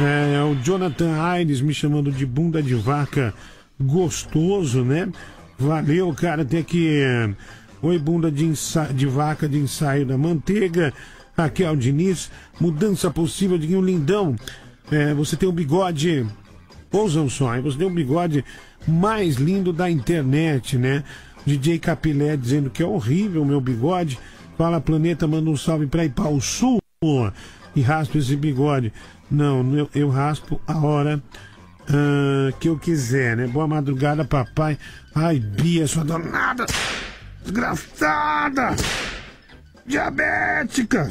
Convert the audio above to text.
É, o Jonathan Aires me chamando de bunda de vaca gostoso, né? Valeu, cara. Tem aqui. é, Oi, bunda de, ensa- de vaca de ensaio da manteiga. Raquel Diniz. Mudança possível de um lindão. É, você tem um bigode. Ousam só, hein? Você tem um bigode mais lindo da internet, né? DJ Capilé dizendo que é horrível o meu bigode. Fala Planeta, manda um salve pra ir para sul e raspa esse bigode. Não, eu, eu raspo a hora ah, que eu quiser, né? Boa madrugada, papai. Ai, Bia, sua danada! Desgraçada! Diabética!